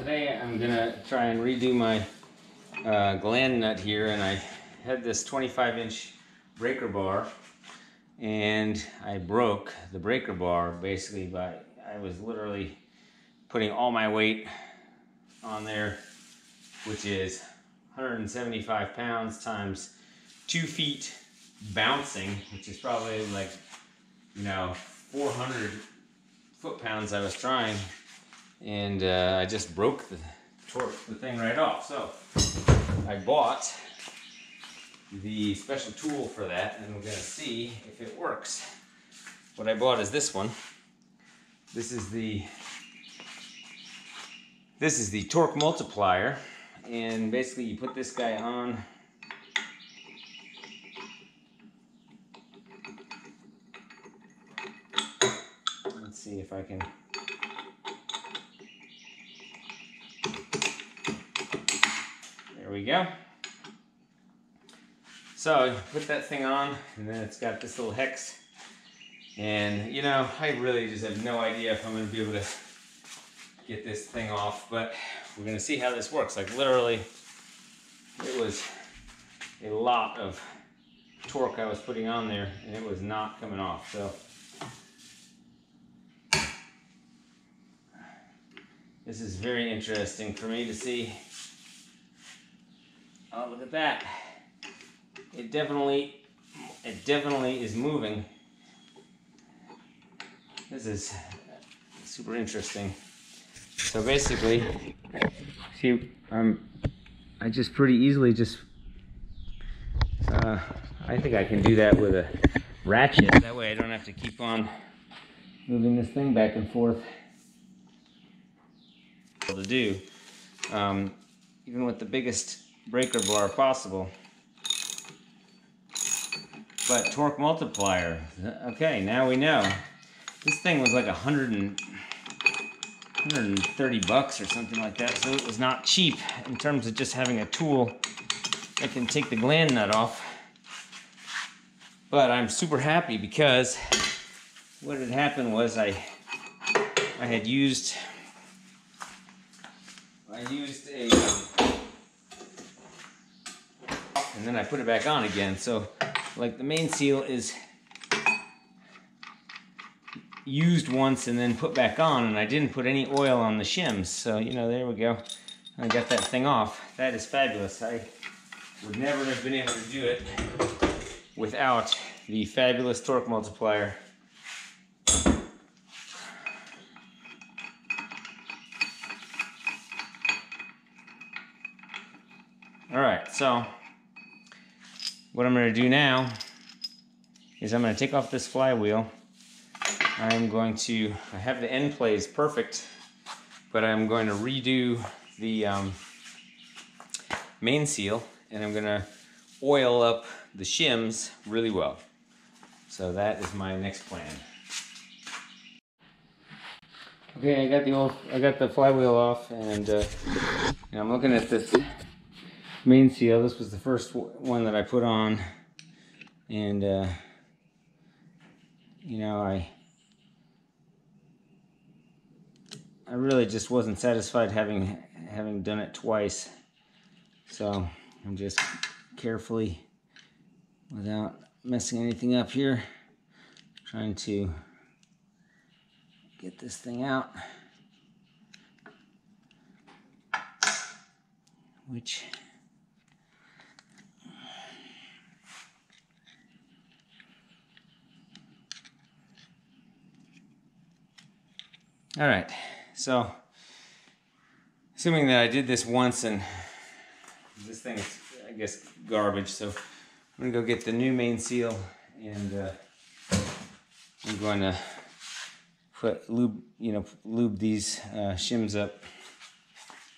today I'm gonna try and redo my uh, gland nut here and I had this 25 inch breaker bar and I broke the breaker bar basically by I was literally putting all my weight on there which is 175 pounds times two feet bouncing which is probably like you know 400 foot pounds I was trying and uh, I just broke the torque the thing right off. So I bought the special tool for that and we're gonna see if it works. What I bought is this one. This is the this is the torque multiplier and basically you put this guy on let's see if I can we go. So put that thing on and then it's got this little hex. And you know, I really just have no idea if I'm gonna be able to get this thing off, but we're gonna see how this works. Like literally, it was a lot of torque I was putting on there and it was not coming off. So this is very interesting for me to see Oh, look at that. It definitely, it definitely is moving. This is super interesting. So basically, see, um, I just pretty easily just, uh, I think I can do that with a ratchet. That way I don't have to keep on moving this thing back and forth. To do, um, even with the biggest breaker bar possible. But torque multiplier, okay, now we know. This thing was like a hundred and 130 bucks or something like that, so it was not cheap in terms of just having a tool that can take the gland nut off. But I'm super happy because what had happened was I I had used I used a and then I put it back on again. So like the main seal is used once and then put back on and I didn't put any oil on the shims. So, you know, there we go. I got that thing off. That is fabulous. I would never have been able to do it without the fabulous torque multiplier. All right, so what I'm going to do now is I'm going to take off this flywheel. I'm going to, I have the end plays perfect, but I'm going to redo the um, main seal and I'm going to oil up the shims really well. So that is my next plan. Okay, I got the old, I got the flywheel off and uh, I'm looking at this main seal. This was the first one that I put on. And, uh, you know, I, I really just wasn't satisfied having, having done it twice. So I'm just carefully, without messing anything up here, trying to get this thing out. Which All right, so assuming that I did this once and this thing is, I guess, garbage, so I'm gonna go get the new main seal and uh, I'm going to put lube, you know, lube these uh, shims up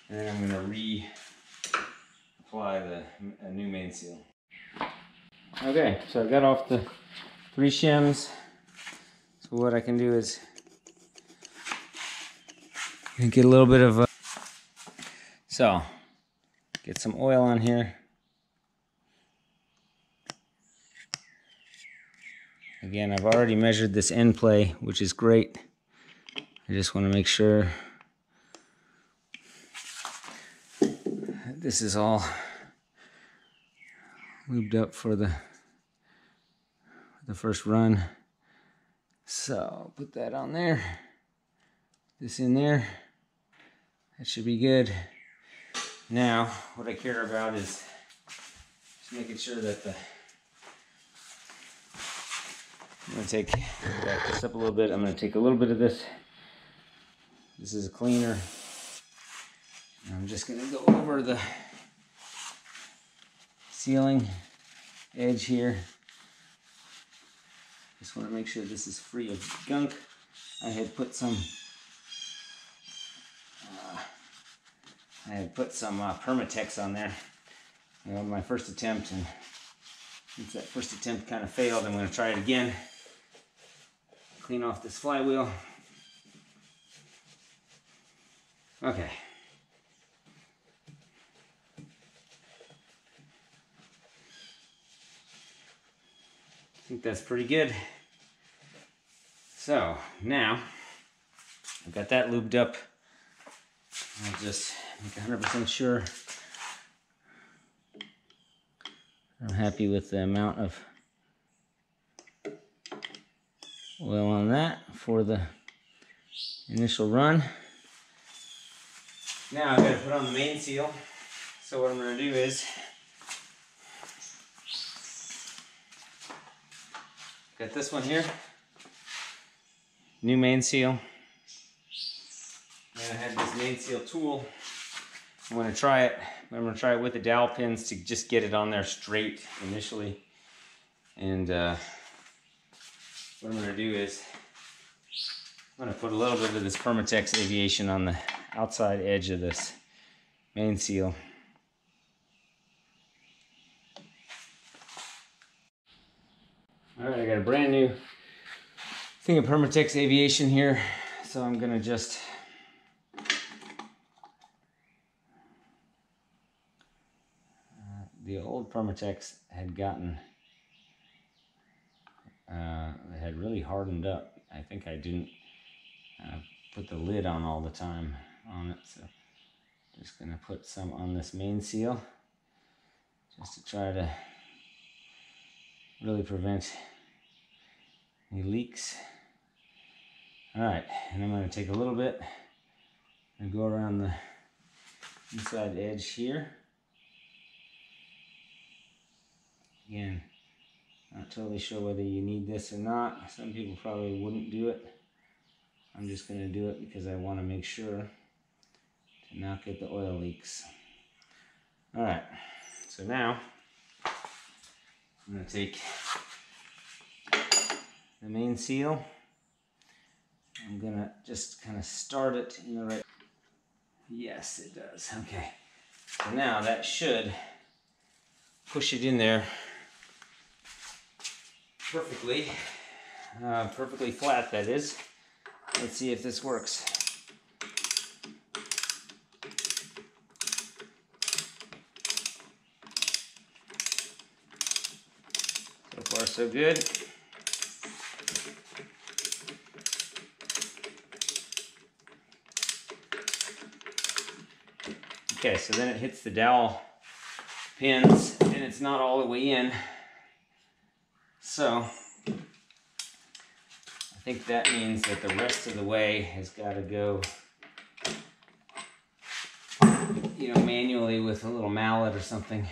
and then I'm gonna re-apply the new main seal. Okay, so I got off the three shims. So what I can do is and get a little bit of, a, so get some oil on here. Again, I've already measured this end play, which is great. I just want to make sure this is all lubed up for the the first run. So put that on there. This in there. That should be good. Now, what I care about is just making sure that the I'm gonna take back this up a little bit. I'm gonna take a little bit of this. This is a cleaner. I'm just gonna go over the sealing edge here. Just want to make sure this is free of gunk. I had put some uh, I had put some uh, Permatex on there. You know, my first attempt, and since that first attempt kind of failed, I'm going to try it again. Clean off this flywheel. Okay. I think that's pretty good. So now I've got that lubed up. I'll just make 100% sure I'm happy with the amount of oil on that for the initial run. Now I've got to put on the main seal. So what I'm going to do is got this one here, new main seal. And I have this main seal tool. I'm to try it. I'm to try it with the dowel pins to just get it on there straight initially. And uh, what I'm to do is I'm to put a little bit of this Permatex Aviation on the outside edge of this main seal. All right, I got a brand new thing of Permatex Aviation here. So I'm gonna just the old Permatex had gotten uh, had really hardened up. I think I didn't uh, put the lid on all the time on it. So just gonna put some on this main seal just to try to really prevent any leaks. All right, and I'm gonna take a little bit and go around the inside edge here. Again, not totally sure whether you need this or not. Some people probably wouldn't do it. I'm just gonna do it because I wanna make sure to not get the oil leaks. All right, so now I'm gonna take the main seal. I'm gonna just kind of start it in the right. Yes, it does. Okay. So now that should push it in there perfectly, uh, perfectly flat. That is. Let's see if this works. So far, so good. Okay, so then it hits the dowel pins and it's not all the way in. So I think that means that the rest of the way has got to go, you know, manually with a little mallet or something.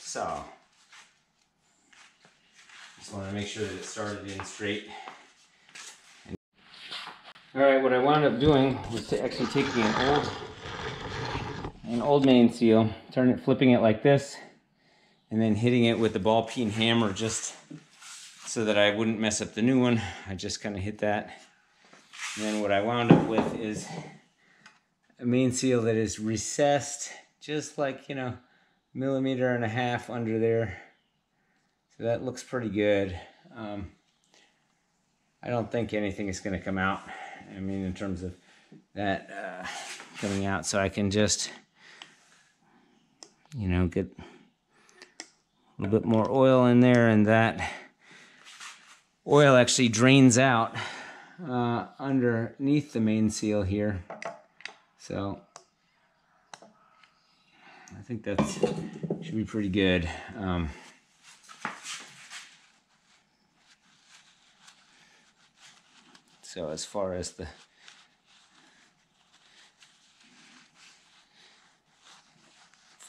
So just want to make sure that it started in straight. All right, what I wound up doing was to actually taking an old, an old main seal, turn it, flipping it like this, and then hitting it with the ball peen hammer just so that I wouldn't mess up the new one. I just kind of hit that. And then what I wound up with is a main seal that is recessed just like, you know, millimeter and a half under there. So that looks pretty good. Um, I don't think anything is going to come out. I mean, in terms of that uh, coming out. So I can just, you know, get a little bit more oil in there and that oil actually drains out uh, underneath the main seal here. So I think that should be pretty good. Um, so as far as the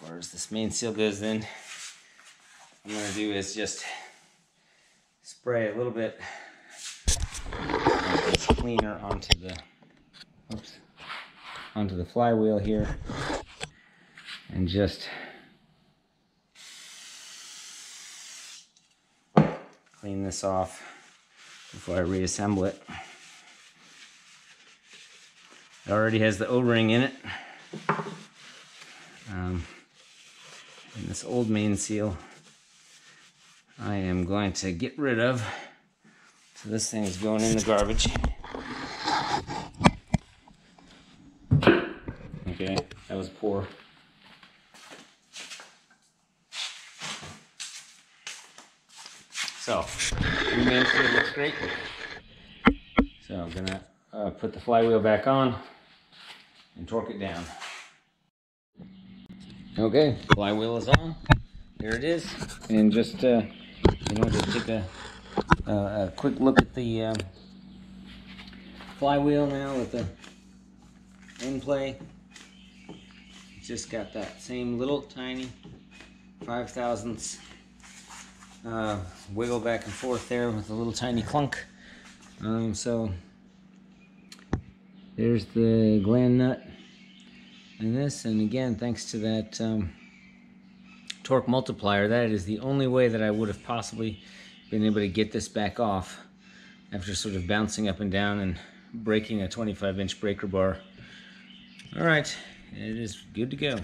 far as this main seal goes then I'm gonna do is just spray a little bit of cleaner onto the oops, onto the flywheel here and just clean this off before I reassemble it. It already has the O-ring in it. Um, this old main seal I am going to get rid of. So this thing is going in the garbage. Okay, that was poor. So, new main seal looks great. So I'm gonna uh, put the flywheel back on and torque it down. Okay, flywheel is on. There it is. And just, uh, you know, just take a, uh, a quick look at the um, flywheel now with the end play. Just got that same little tiny five thousandths uh, wiggle back and forth there with a little tiny clunk. Um, so there's the gland nut and this, and again, thanks to that um, torque multiplier, that is the only way that I would have possibly been able to get this back off after sort of bouncing up and down and breaking a 25 inch breaker bar. All right, it is good to go.